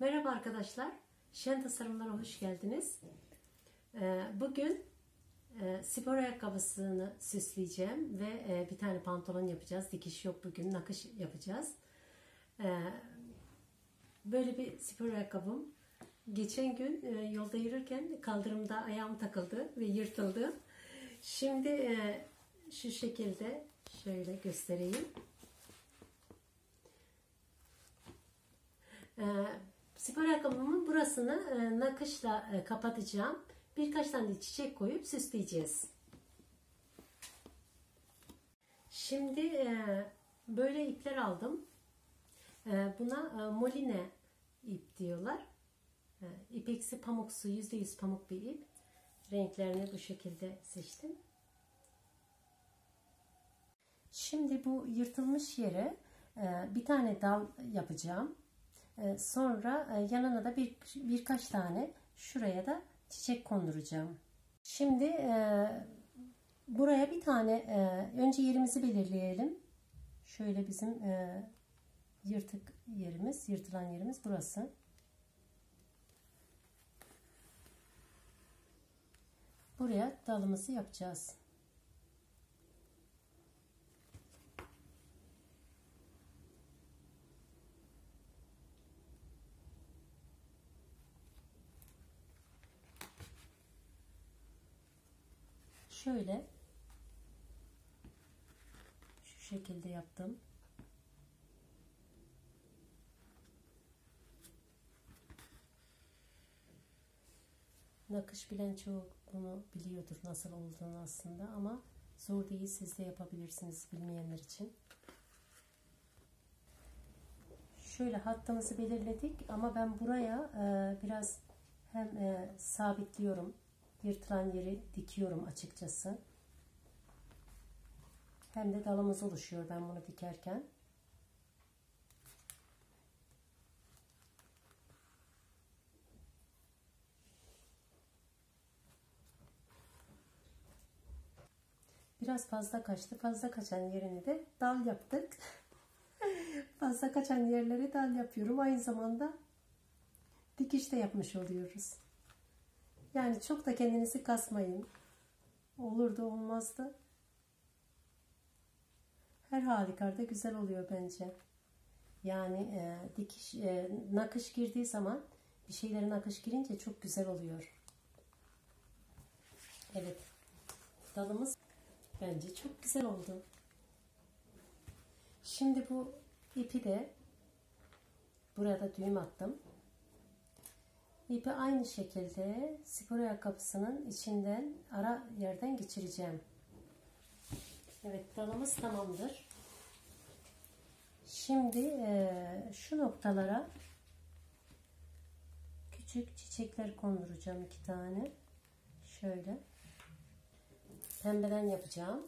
Merhaba arkadaşlar. Şen tasarımlara hoş geldiniz. Ee, bugün e, spor ayakkabısını süsleyeceğim ve e, bir tane pantolon yapacağız. Dikiş yok bugün, nakış yapacağız. Ee, böyle bir spor ayakkabım. Geçen gün e, yolda yürürken kaldırımda ayağım takıldı ve yırtıldı. Şimdi şu şekilde şöyle göstereyim. Ee, spor ayakkabımın burasını e, nakışla e, kapatacağım. Birkaç tane çiçek koyup süsleyeceğiz. Şimdi e, böyle ipler aldım. Buna moline ip diyorlar. İpeksi pamuksu %100 pamuk bir ip. Renklerini bu şekilde seçtim. Şimdi bu yırtılmış yere bir tane dal yapacağım. Ee, sonra e, yanına da bir, birkaç tane şuraya da çiçek konduracağım. Şimdi e, buraya bir tane e, önce yerimizi belirleyelim. Şöyle bizim yırtık yerimiz, yırtılan yerimiz burası. Buraya dalımızı yapacağız. Şöyle şu şekilde yaptım. Nakış bilen çoğu bunu biliyordur nasıl olduğunu aslında ama zor değil siz de yapabilirsiniz bilmeyenler için. Şöyle hattımızı belirledik ama ben buraya e, biraz hem e, sabitliyorum yırtılan yeri dikiyorum açıkçası. Hem de dalımız oluşuyor ben bunu dikerken. Biraz fazla kaçtı. Fazla kaçan yerini de dal yaptık. fazla kaçan yerleri dal yapıyorum. Aynı zamanda dikiş de yapmış oluyoruz. Yani çok da kendinizi kasmayın. Olur da olmaz da. Her halükarda güzel oluyor bence. Yani e, dikiş, e, nakış girdiği zaman bir şeylerin nakış girince çok güzel oluyor. Evet. Dalımız bence çok güzel oldu. Şimdi bu ipi de burada düğüm attım. İpi aynı şekilde spor ayakkabısının içinden ara yerden geçireceğim. Evet dalımız tamamdır. Şimdi e, şu noktalara küçük çiçekler konduracağım iki tane. Şöyle. Pembeden yapacağım.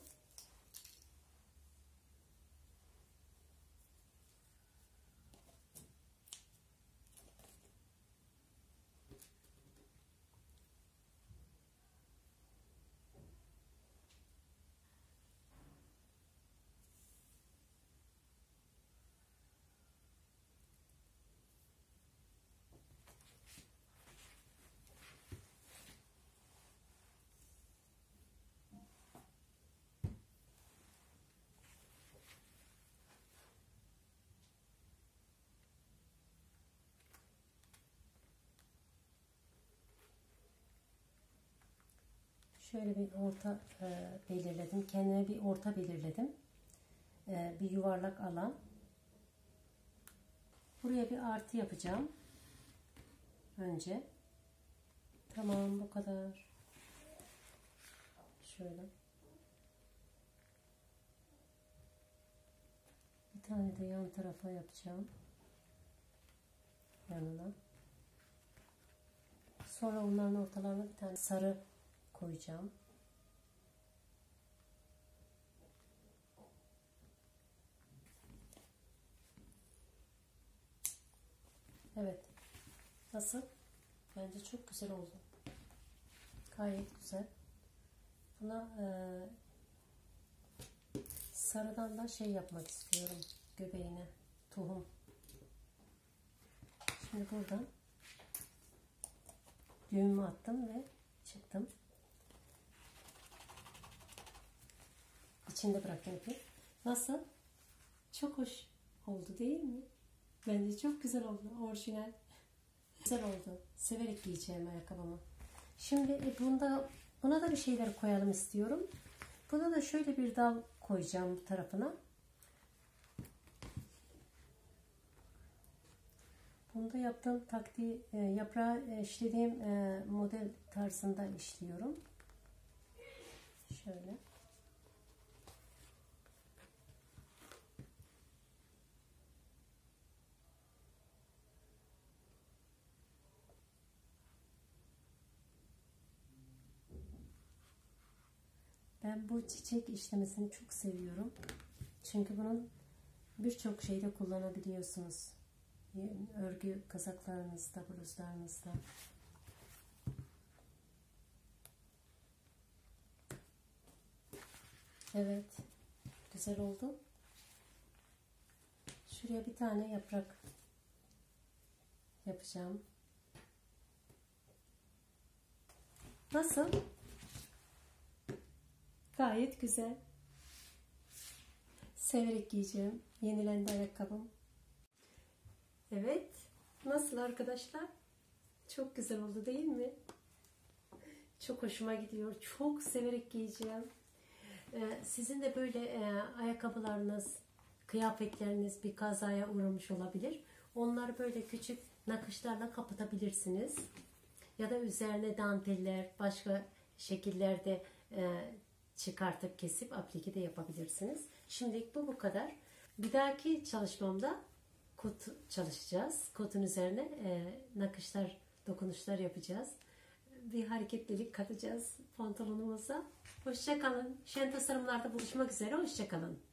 Şöyle bir orta e, belirledim. Kendime bir orta belirledim. E, bir yuvarlak alan. Buraya bir artı yapacağım. Önce. Tamam bu kadar. Şöyle. Bir tane de yan tarafa yapacağım. Yanına. Sonra onların ortalarına bir tane sarı koyacağım. Evet. Nasıl? Bence çok güzel oldu. Gayet güzel. Buna e, sarıdan da şey yapmak istiyorum. Göbeğine. Tohum. Şimdi buradan düğümü attım ve çıktım. İçinde bıraktım ipi. Nasıl? Çok hoş oldu değil mi? Bence çok güzel oldu. Orijinal. Güzel oldu. Severek giyeceğim ayakkabımı. Şimdi e, bunda buna da bir şeyler koyalım istiyorum. Buna da şöyle bir dal koyacağım bu tarafına. Bunda yaptığım taktiği e, yaprağı işlediğim e, model tarzında işliyorum. Şöyle. Ben bu çiçek işlemesini çok seviyorum. Çünkü bunun birçok şeyde kullanabiliyorsunuz. Örgü kazaklarınızda, bluzlarınızda. Evet. Güzel oldu. Şuraya bir tane yaprak yapacağım. Nasıl? Gayet güzel. Severek giyeceğim. Yenilendi ayakkabım. Evet. Nasıl arkadaşlar? Çok güzel oldu değil mi? Çok hoşuma gidiyor. Çok severek giyeceğim. Ee, sizin de böyle e, ayakkabılarınız, kıyafetleriniz bir kazaya uğramış olabilir. Onları böyle küçük nakışlarla kapatabilirsiniz. Ya da üzerine danteller, başka şekillerde e, çıkartıp kesip aplike de yapabilirsiniz. Şimdilik bu bu kadar. Bir dahaki çalışmamda kot çalışacağız. Kotun üzerine e, nakışlar, dokunuşlar yapacağız. Bir hareketlilik katacağız pantolonumuza. Hoşçakalın. Şen tasarımlarda buluşmak üzere. Hoşçakalın.